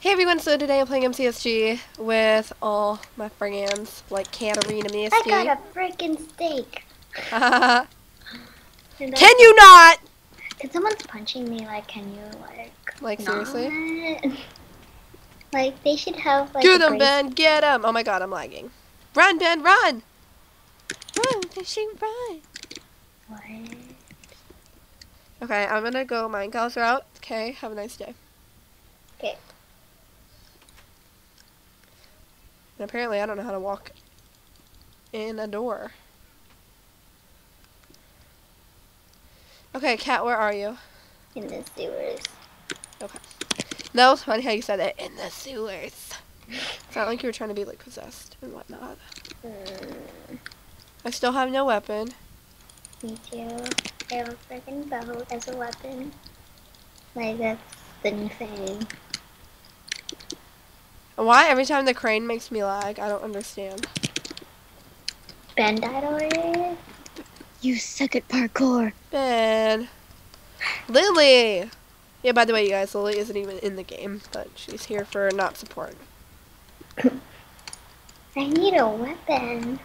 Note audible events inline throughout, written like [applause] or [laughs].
Hey everyone, so today I'm playing MCSG with all my friends, like Caterina I got a freaking steak. [laughs] Can you not? Can someone's punching me? Like, can you like? Like seriously? [laughs] Like they should have like. Get him, Ben, get him! Oh my god, I'm lagging. Run, Ben, run! Run, fishing, run! What? Okay, I'm gonna go Minecraft route. Okay, have a nice day. Okay. And apparently I don't know how to walk in a door. Okay, Cat, where are you? In the sewers. Okay. That was funny how you said it in the sewers. it's not like you were trying to be like possessed and whatnot. Mm, I still have no weapon. me too. I have a freaking bow as a weapon. Like that's the new thing. Why every time the crane makes me lag? I don't understand. Ben died already. You suck at parkour. Ben. Lily! Yeah, by the way, you guys, Lily isn't even in the game, but she's here for not support. [laughs] I need a weapon.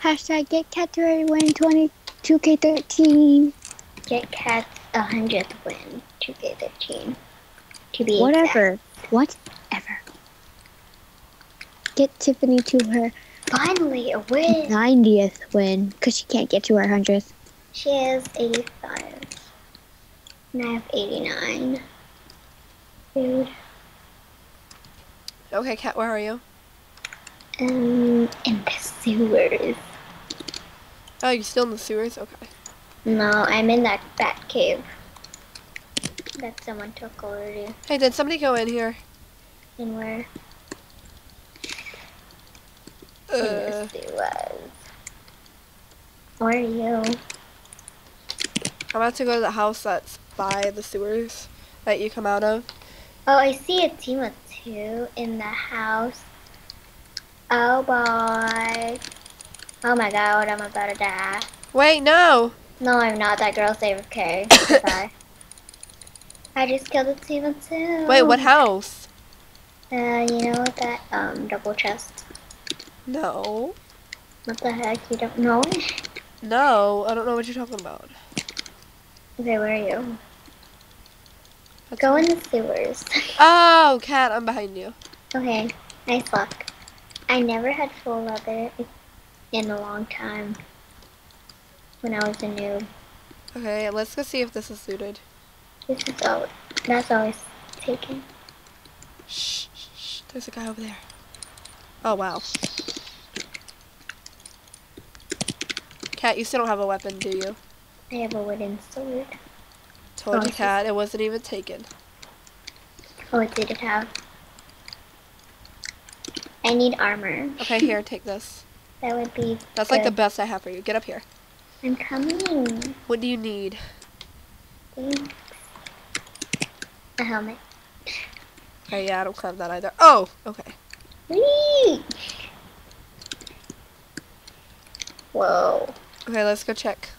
Hashtag get cat to win 22k13. Get Cat a hundredth win. 2K13. To be exact. Whatever. Whatever. Get Tiffany to her Finally a win. 90th win because she can't get to her 100th. She has 85. And I have 89. Dude. Okay, Kat, where are you? Um, in the sewers. Oh, you're still in the sewers? Okay. No, I'm in that bat cave. That someone took already. Hey, did somebody go in here? And where? Uh. Where are you? I'm about to go to the house that's by the sewers that you come out of. Oh, I see a team of two in the house. Oh boy. Oh my god, I'm about to die. Wait, no! No, I'm not. That girl saved Kay. [laughs] Goodbye. I just killed a team of two. Wait, what house? Uh, you know what that um double chest. No. What the heck? You don't know? No, I don't know what you're talking about. Okay, where are you? That's Go in the sewers. [laughs] Oh, cat, I'm behind you. okay, nice luck. I never had full leather in a long time. When I was a noob. Okay, let's go see if this is looted. This is all. That's always taken. Shh, shh, shh. There's a guy over there. Oh, wow. Kat, you still don't have a weapon, do you? I have a wooden sword. Told Oh, you, Kat, it wasn't even taken. Oh, it did it have? I need armor. Okay, here, take this. [laughs] That would be. That's like the best I have for you. Get up here. I'm coming. What do you need? Thanks. A helmet. Okay, yeah, I don't have that either. Oh, okay. Whee! Whoa. Okay, let's go check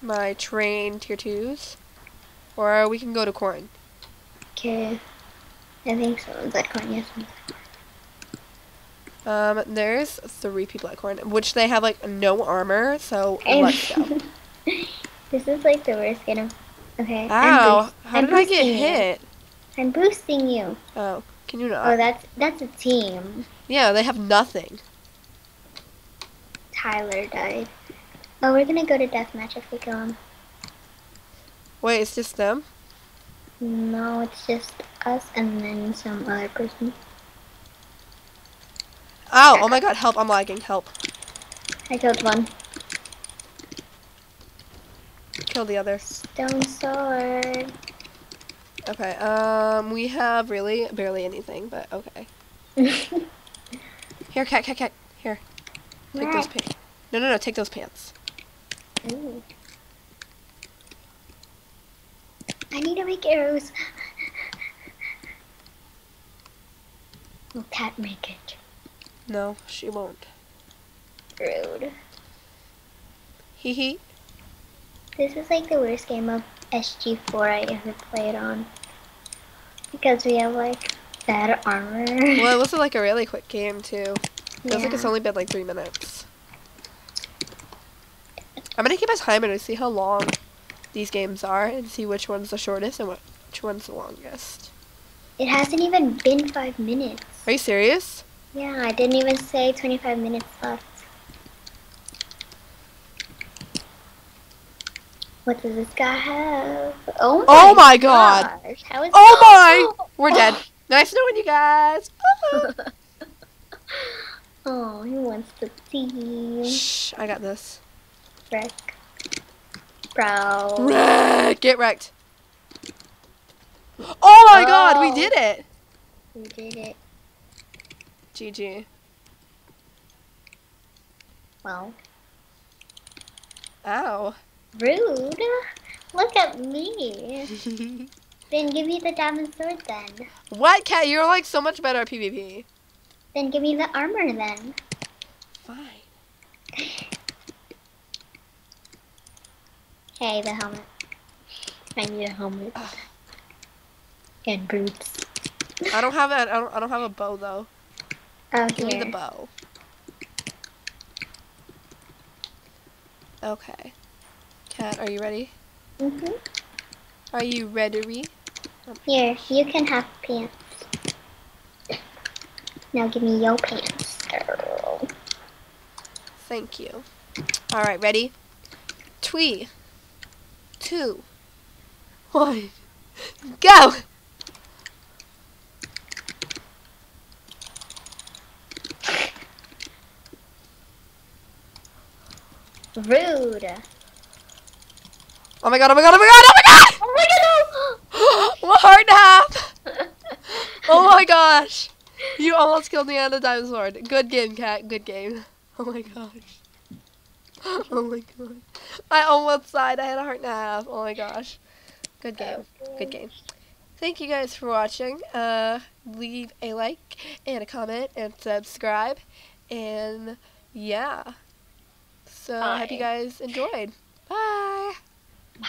my train tier twos. Or we can go to Corin. Okay. I think someone's at corn. Yes. Um, there's three people at Corin, which they have like no armor, so let's go. [laughs] this is like the worst skin of. Okay. Ow! How I'm did I get you. hit? I'm boosting you. Oh, can you not? Oh, that's that's a team. Yeah, they have nothing. Tyler died. Oh, we're gonna go to deathmatch if we kill him. Wait, it's just them? No, it's just us and then some other person. Ow! Oh my god, help! I'm lagging. Help! I killed one. Kill the other. Stone sword. Okay. Um, we have really barely anything, but okay. [laughs] Here, cat, cat, cat. Here, take those pants. No, no, no. Take those pants. To make arrows. Will Cat make it? No, she won't. Rude. Hee hee. This is like the worst game of SG4 I ever played on. Because we have like bad armor. [laughs] Well, it was like a really quick game too. Feels like it's only been like three minutes. I'm gonna keep a timer to see how long these games are and see which one's the shortest and which one's the longest. It hasn't even been five minutes. Are you serious? Yeah, I didn't even say 25 minutes left. What does this guy have? Oh my, Oh my god! gosh, How is Oh my! We're dead. [laughs] Nice knowing you guys. [laughs] Oh, he wants to see. Shh, I got this. Wreck. Bro. Wreck! Get wrecked. Oh my god, we Oh. did it! We did it. GG. Well, Ow. rude. Look at me. [laughs] Then give me the diamond sword then. what, Cat? You're like so much better at PvP. Then give me the armor then. Fine. [laughs] Hey, the helmet. I need a helmet. And boots. I don't have a, I don't, I don't have a bow though. Oh, Give me the bow. Okay. Cat, are you ready? hmm Are you ready? Here, you can have pants. Now give me your pants, girl. Thank you. All right, ready? Three, two, one, go! Rude. Oh my god! Oh my god! Oh my god! Oh my god! Oh my god! One heart and a half. Oh my gosh! You almost killed me on a diamond sword. Good game, cat. Good game. Oh my gosh. [laughs] Oh my god. I almost died. I had a heart and a half. Oh my gosh. Good game. Good game. Thank you guys for watching. Uh, leave a like and a comment and subscribe. And yeah. So I hope you guys enjoyed. Bye.